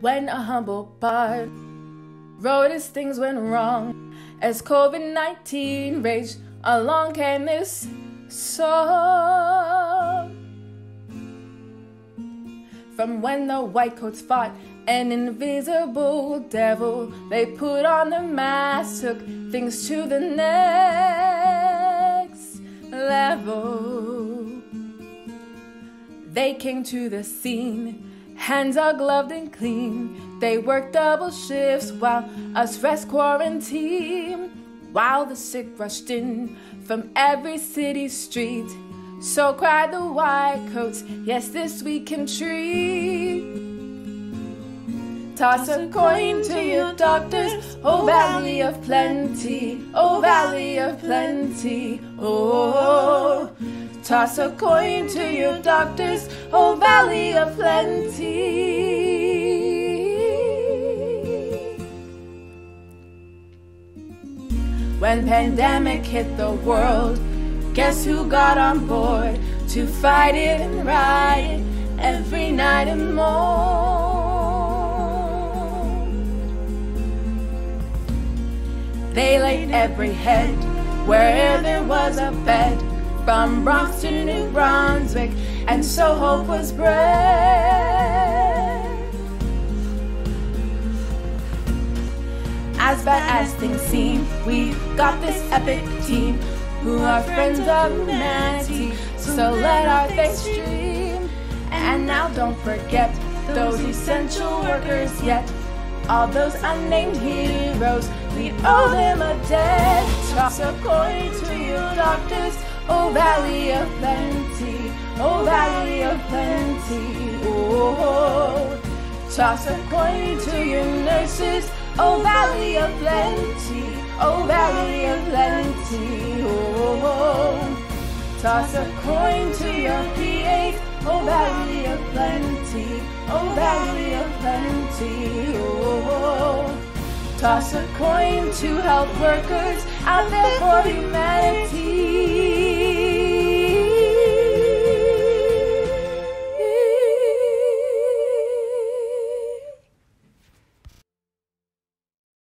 when a humble bard wrote as things went wrong. As COVID 19 raged, along came this song. From when the white coats fought an invisible devil, they put on the mask, took things to the next level. They came to the scene Hands are gloved and clean. They work double shifts while us rest quarantine. While the sick rushed in from every city street. So cried the white coats, yes, this we can treat. Toss a coin to your doctors, oh valley of plenty, oh valley of plenty, oh. Toss a coin to your doctors, oh valley of plenty. When pandemic hit the world, guess who got on board to fight it and ride it every night and more? They laid every head where there was a bed from Bronx to New Brunswick, and so hope was bred. As bad as things seem, we've got this epic team who are friends of humanity. So let our faith stream. And now don't forget those essential workers yet. All those unnamed heroes, we owe them a debt. Toss a coin to you, doctors Oh, valley of plenty, oh, valley of plenty, oh. Toss a coin to your nurses, oh, valley of plenty, oh, valley of plenty, oh. Toss a coin to your PA, oh, valley of plenty, oh, valley of plenty, oh. Toss a coin to help workers out there for humanity.